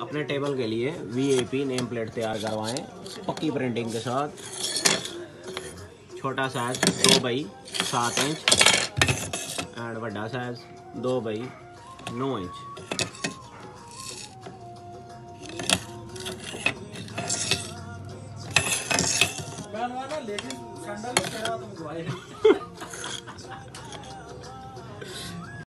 अपने टेबल के लिए वीएपी नेम प्लेट तैयार करवाएँ पक्की प्रिंटिंग के साथ। छोटा साइज़ दो बाई सात इंच एंड बड़ा साइज़ दो बाई नौ इंच लेकिन सैंडल